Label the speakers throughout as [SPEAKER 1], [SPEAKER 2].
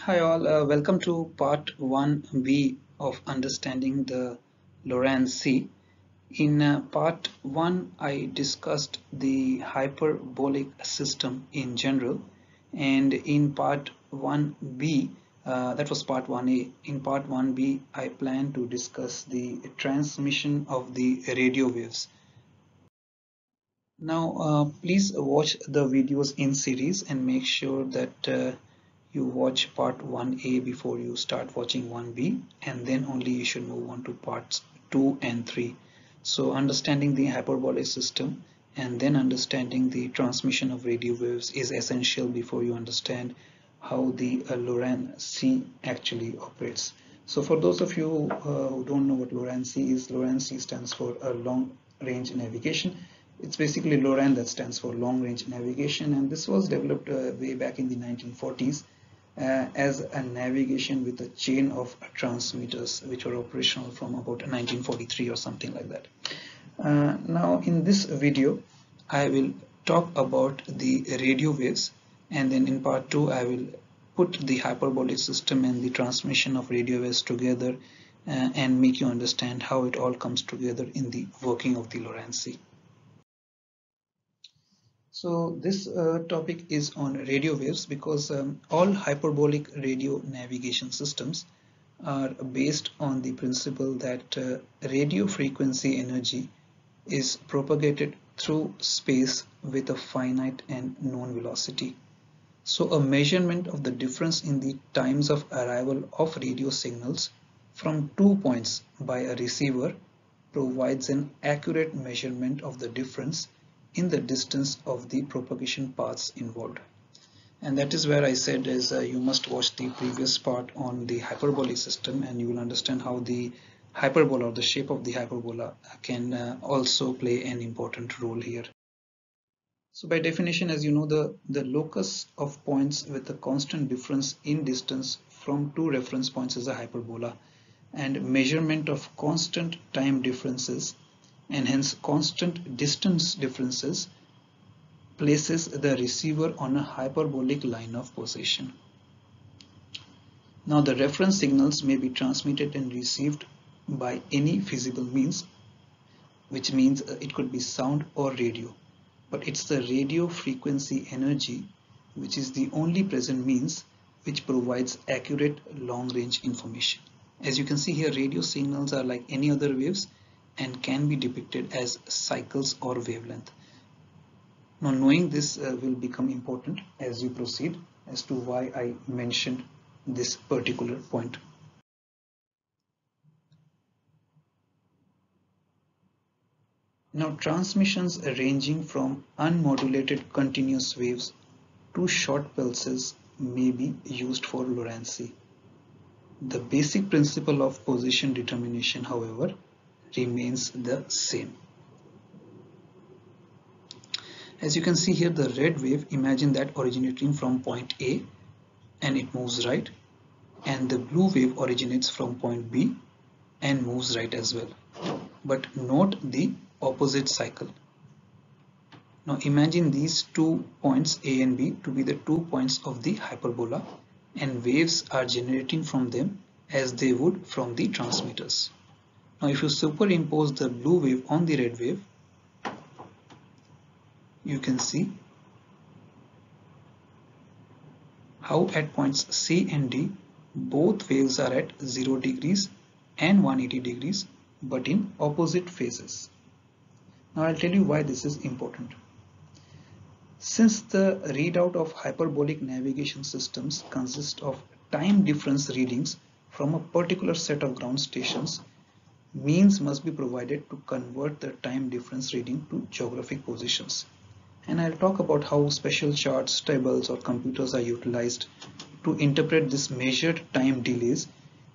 [SPEAKER 1] Hi all, uh, welcome to part 1b of understanding the LORAN C. In uh, part 1 I discussed the hyperbolic system in general and in part 1b uh, that was part 1a in part 1b I plan to discuss the transmission of the radio waves. Now uh, please watch the videos in series and make sure that uh, you watch part 1a before you start watching 1b and then only you should move on to parts 2 and 3 so understanding the hyperbolic system and then understanding the transmission of radio waves is essential before you understand how the uh, LORAN C actually operates. So for those of you uh, who don't know what LORAN C is LORAN C stands for a long range navigation. It's basically LORAN that stands for long range navigation and this was developed uh, way back in the 1940s uh, as a navigation with a chain of transmitters which were operational from about 1943 or something like that. Uh, now in this video I will talk about the radio waves and then in part 2 I will put the hyperbolic system and the transmission of radio waves together uh, and make you understand how it all comes together in the working of the LORAN C. So this uh, topic is on radio waves because um, all hyperbolic radio navigation systems are based on the principle that uh, radio frequency energy is propagated through space with a finite and known velocity. So a measurement of the difference in the times of arrival of radio signals from two points by a receiver provides an accurate measurement of the difference in the distance of the propagation paths involved and that is where I said is uh, you must watch the previous part on the hyperbolic system and you will understand how the hyperbola or the shape of the hyperbola can uh, also play an important role here. So by definition as you know the, the locus of points with a constant difference in distance from two reference points is a hyperbola and measurement of constant time differences and hence constant distance differences places the receiver on a hyperbolic line of position. Now the reference signals may be transmitted and received by any feasible means which means uh, it could be sound or radio but it's the radio frequency energy which is the only present means which provides accurate long range information. As you can see here radio signals are like any other waves and can be depicted as cycles or wavelength. Now knowing this uh, will become important as you proceed as to why I mentioned this particular point. Now transmissions ranging from unmodulated continuous waves to short pulses may be used for LORAN C. The basic principle of position determination however remains the same. As you can see here the red wave imagine that originating from point A and it moves right and the blue wave originates from point B and moves right as well but note the opposite cycle. Now imagine these two points A and B to be the two points of the hyperbola and waves are generating from them as they would from the transmitters. Now if you superimpose the blue wave on the red wave, you can see how at points C and D both waves are at 0 degrees and 180 degrees but in opposite phases. Now I'll tell you why this is important. Since the readout of hyperbolic navigation systems consists of time difference readings from a particular set of ground stations means must be provided to convert the time difference reading to geographic positions. And I'll talk about how special charts, tables or computers are utilized to interpret this measured time delays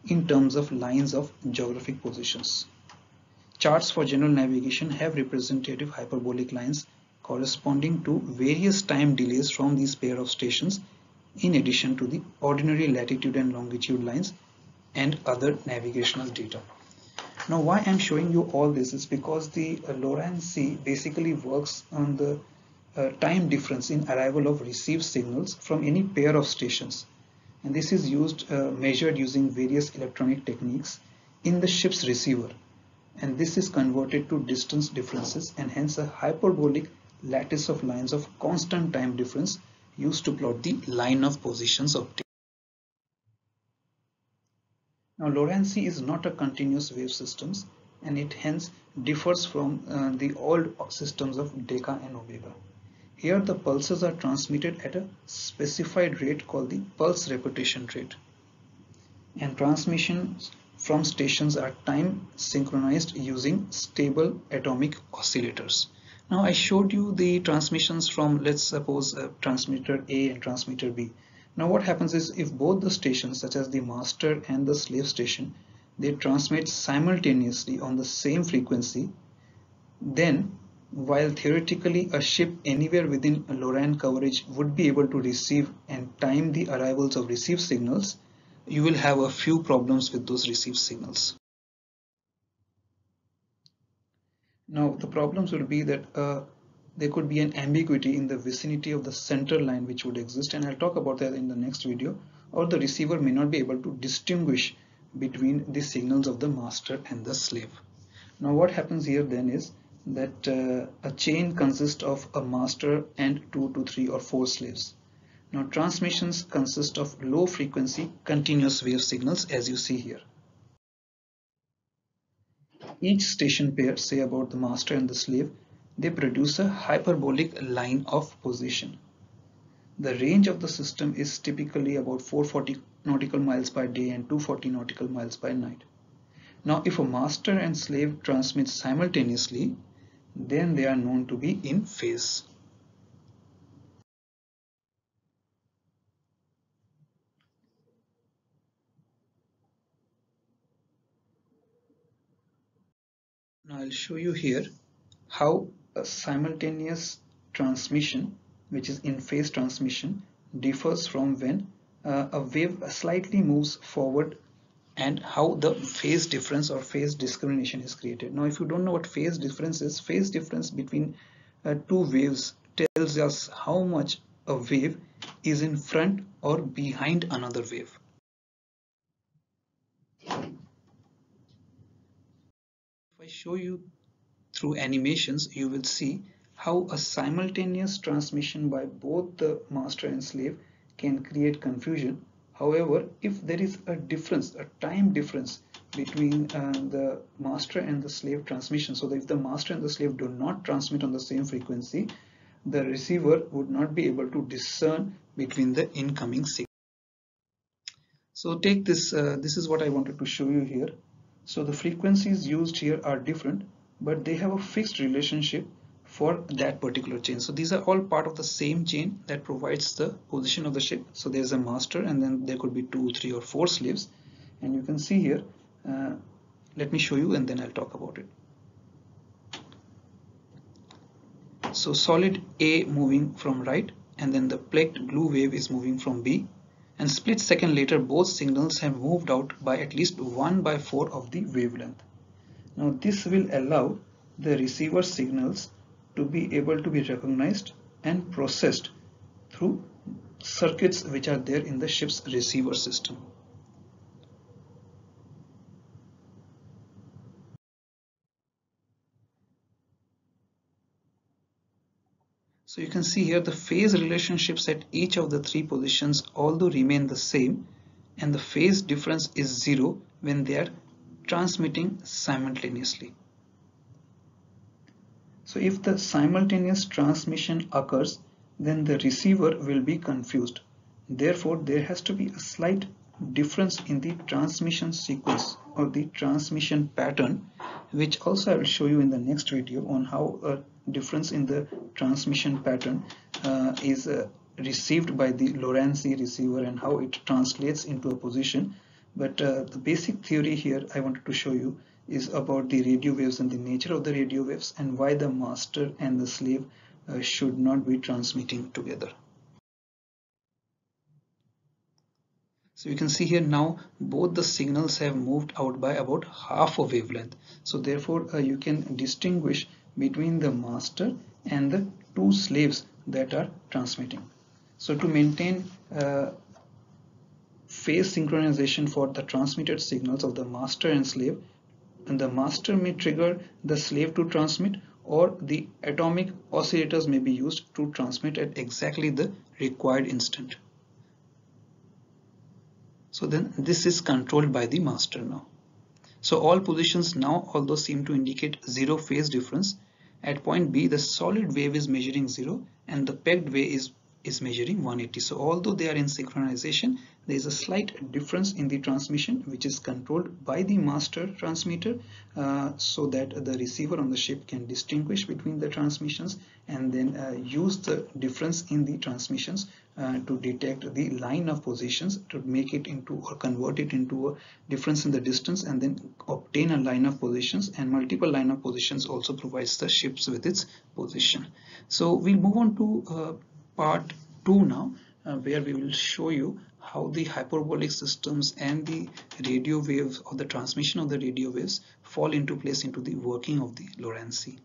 [SPEAKER 1] in terms of lines of geographic positions. Charts for general navigation have representative hyperbolic lines corresponding to various time delays from these pair of stations in addition to the ordinary latitude and longitude lines and other navigational data. Now why I'm showing you all this is because the uh, LORAN C basically works on the uh, time difference in arrival of received signals from any pair of stations. and this is used uh, measured using various electronic techniques in the ship's receiver and this is converted to distance differences and hence a hyperbolic lattice of lines of constant time difference used to plot the line of positions obtained. Now LORAN C is not a continuous wave systems and it hence differs from uh, the old systems of Decca and Omega. Here the pulses are transmitted at a specified rate called the pulse repetition rate. And transmissions from stations are time synchronized using stable atomic oscillators. Now I showed you the transmissions from let's suppose uh, transmitter A and transmitter B. Now what happens is if both the stations such as the master and the slave station they transmit simultaneously on the same frequency then while theoretically a ship anywhere within a LORAN coverage would be able to receive and time the arrivals of received signals, you will have a few problems with those received signals. Now the problems will be that uh, there could be an ambiguity in the vicinity of the center line which would exist and I'll talk about that in the next video or the receiver may not be able to distinguish between the signals of the master and the slave. Now what happens here then is that uh, a chain consists of a master and two to three or four slaves. Now transmissions consist of low frequency continuous wave signals as you see here. Each station pair, say about the master and the slave, they produce a hyperbolic line of position. The range of the system is typically about 440 nautical miles by day and 240 nautical miles by night. Now if a master and slave transmit simultaneously, then they are known to be in phase. Now I'll show you here how simultaneous transmission which is in phase transmission differs from when uh, a wave slightly moves forward and how the phase difference or phase discrimination is created. Now if you don't know what phase difference is, phase difference between uh, two waves tells us how much a wave is in front or behind another wave. If I show you through animations, you will see how a simultaneous transmission by both the master and slave can create confusion However, if there is a difference, a time difference between uh, the master and the slave transmission, so that if the master and the slave do not transmit on the same frequency, the receiver would not be able to discern between the incoming signal. So take this, uh, this is what I wanted to show you here. So the frequencies used here are different, but they have a fixed relationship for that particular chain. So these are all part of the same chain that provides the position of the ship. So there's a master and then there could be two, three or four slaves. And you can see here, uh, let me show you and then I'll talk about it. So solid A moving from right and then the plate blue wave is moving from B and split second later both signals have moved out by at least 1 by 4 of the wavelength. Now this will allow the receiver signals to be able to be recognized and processed through circuits which are there in the ship's receiver system. So you can see here the phase relationships at each of the three positions although remain the same and the phase difference is zero when they are transmitting simultaneously. So if the simultaneous transmission occurs, then the receiver will be confused. Therefore, there has to be a slight difference in the transmission sequence or the transmission pattern, which also I will show you in the next video on how a difference in the transmission pattern uh, is uh, received by the LORAN C receiver and how it translates into a position. But uh, the basic theory here I wanted to show you is about the radio waves and the nature of the radio waves and why the master and the slave uh, should not be transmitting together. So you can see here now both the signals have moved out by about half a wavelength. So therefore uh, you can distinguish between the master and the two slaves that are transmitting. So to maintain uh, phase synchronization for the transmitted signals of the master and slave and the master may trigger the slave to transmit or the atomic oscillators may be used to transmit at exactly the required instant. So then this is controlled by the master now. So all positions now although seem to indicate zero phase difference at point B the solid wave is measuring zero and the pegged wave is is measuring 180 so although they are in synchronization there is a slight difference in the transmission which is controlled by the master transmitter uh, so that the receiver on the ship can distinguish between the transmissions and then uh, use the difference in the transmissions uh, to detect the line of positions to make it into or convert it into a difference in the distance and then obtain a line of positions and multiple line of positions also provides the ships with its position. So we'll move on to uh, part 2 now uh, where we will show you how the hyperbolic systems and the radio waves or the transmission of the radio waves fall into place into the working of the LORAN C.